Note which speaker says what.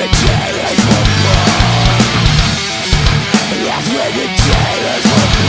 Speaker 1: the is were born. Yes, we return is